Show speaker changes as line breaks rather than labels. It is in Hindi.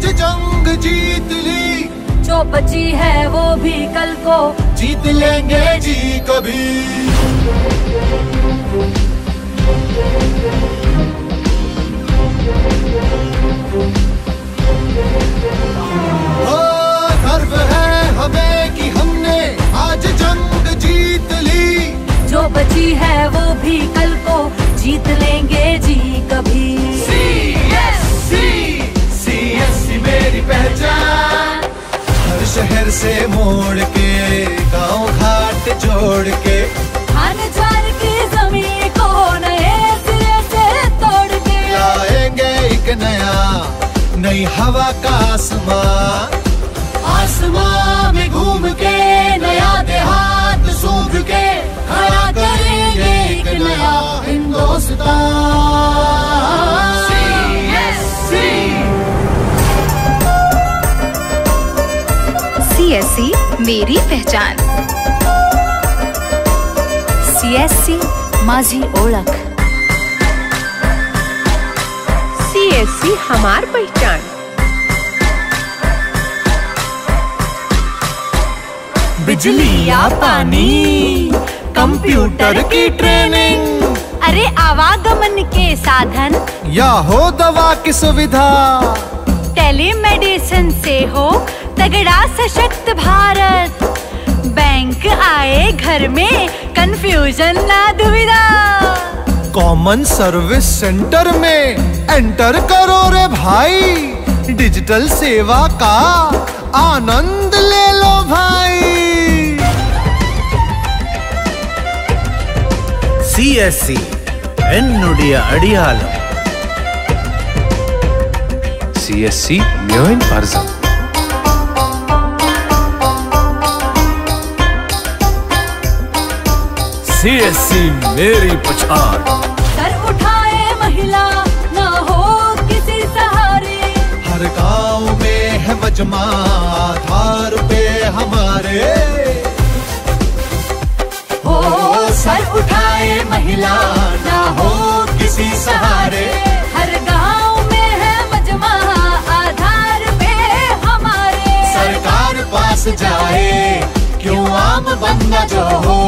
आज जंग जीत ली। जो बची है वो भी कल को।
जीत लेंगे जी कभी। हमें हमने आज जंग जीत ली।
जो बची है वो भी कल
से मोड़ के गाँव घाट जोड़ के।
हर झार की ज़मीन को नए सिरे से तोड़ के।
लाएँगे एक नया नई हवा का आसमां आसमां में घूम के नया देहात।
सीएससी मेरी पहचान। सीएससी माझी ओळख।
सीएससी हमार पहचान।
बिजली या पानी कंप्यूटर की ट्रेनिंग।
अरे आवागमन के साधन।
या हो दवा की सुविधा।
टेलीमेडिसिन से हो तगड़ा सशक्त भारत। बैंक आए घर में कंफ्यूजन ना दुविधा।
कॉमन सर्विस सेंटर में एंटर करो रे भाई। डिजिटल सेवा का आनंद ले लो भाई।
सी एस सी
என்னுடைய அடியாளம் சிஎஸ்சி
ஞான் பர்சன் सीएससी मेरी पछाड़
सर उठाए महिला ना हो किसी सहारे।
हर गाँव में है बजमा आधार पे हमारे।
हो सर उठाए महिला ना हो किसी सहारे। हर गाँव में है मजमा आधार पे हमारे।
सरकार पास जाए क्यों आम बंदा जो हो